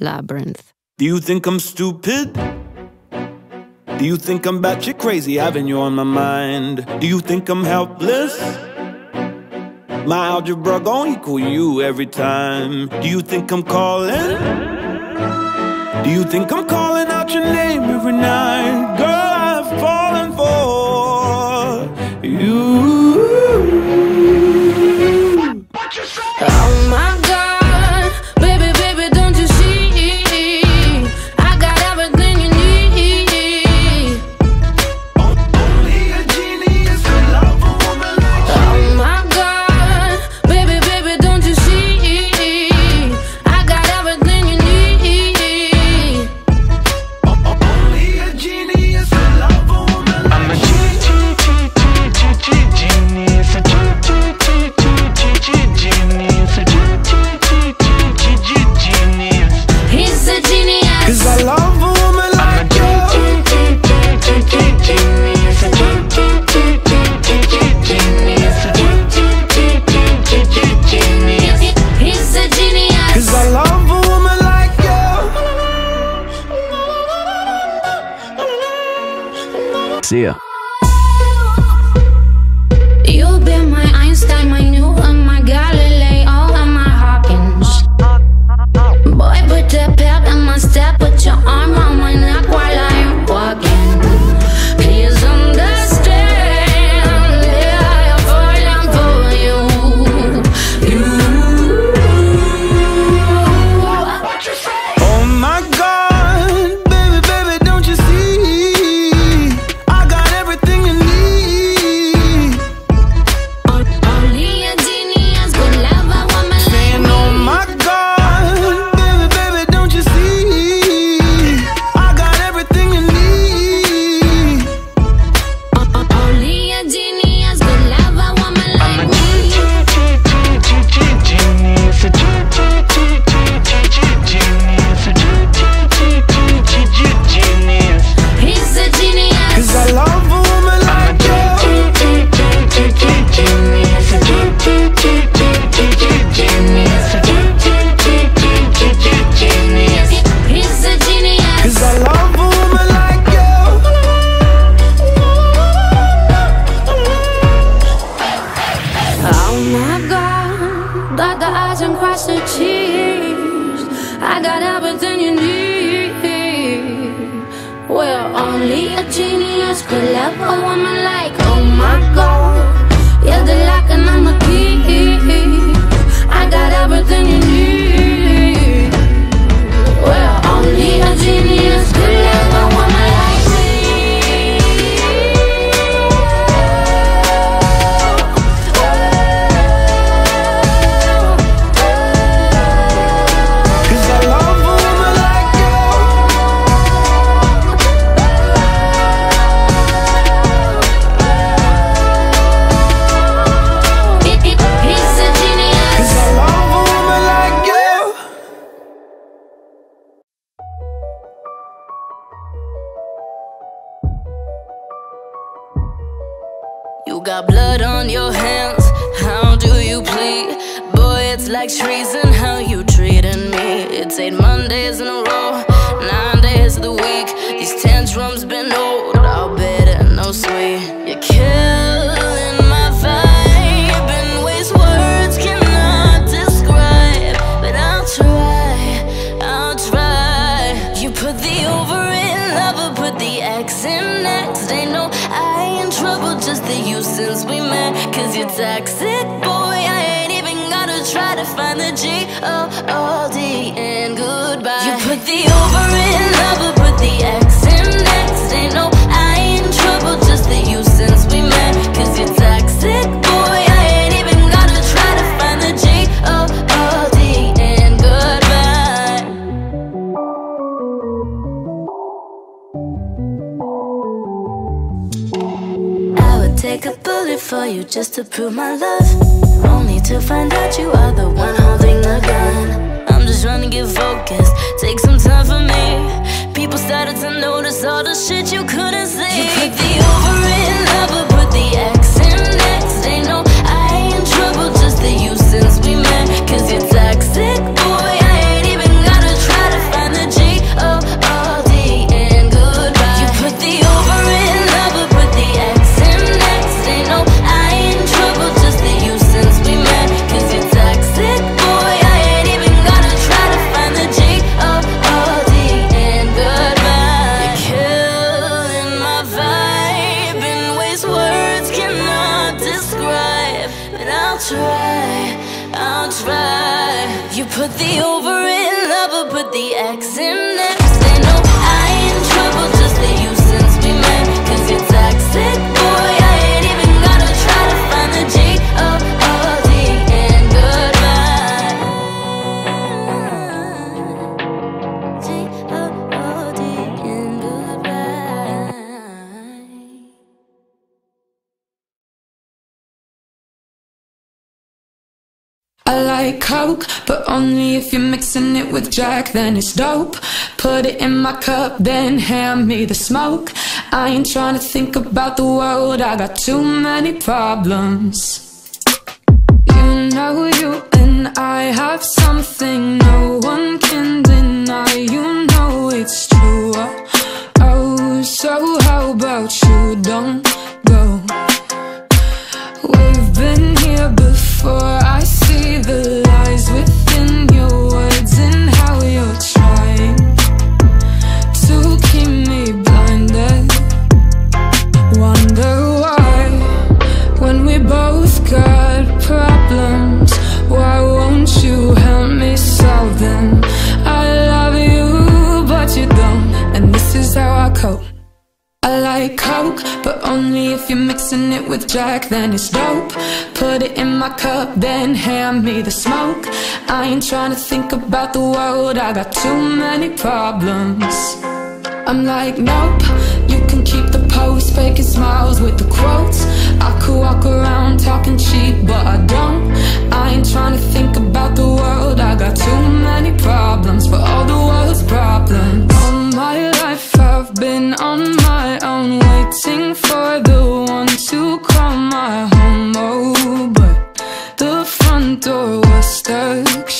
Labyrinth. Do you think I'm stupid? Do you think I'm batshit crazy having you on my mind? Do you think I'm helpless? My algebra gon' equal you every time. Do you think I'm calling? Do you think I'm calling out your name every night? Cause I love a woman like you. G G G G G genius, a G G G G G G genius, a G G G G G G genius. He's a genius. Cause I love a woman like you. See ya. You've been my Einstein, my That pep in my step, a genius could love a woman like. Oh my God, Got blood on your hands, how do you plead? Boy, it's like treason how you treating me. It's eight Mondays in a row, nine days of the week. These tantrums been old, toxic, boy. I ain't even gotta try to find the G O O D and goodbye. You put the over take a bullet for you just to prove my love. Only to find out you are the one holding the gun. I'm just trying to get focused. Take some time for me. People started to notice all the shit you couldn't see. You put the over in lover, put the X try, I'll try. You put the over in lover, put the X in I like Coke, but only if you're mixing it with Jack, then it's dope. Put it in my cup, then hand me the smoke. I ain't trying to think about the world, I got too many problems. You know you and I have something Jack, then it's dope. Put it in my cup, then hand me the smoke. I ain't trying to think about the world, I got too many problems. I'm like, nope, you can keep the post, faking smiles with the quotes. I could walk around talking cheap, but I don't. I ain't trying was stuck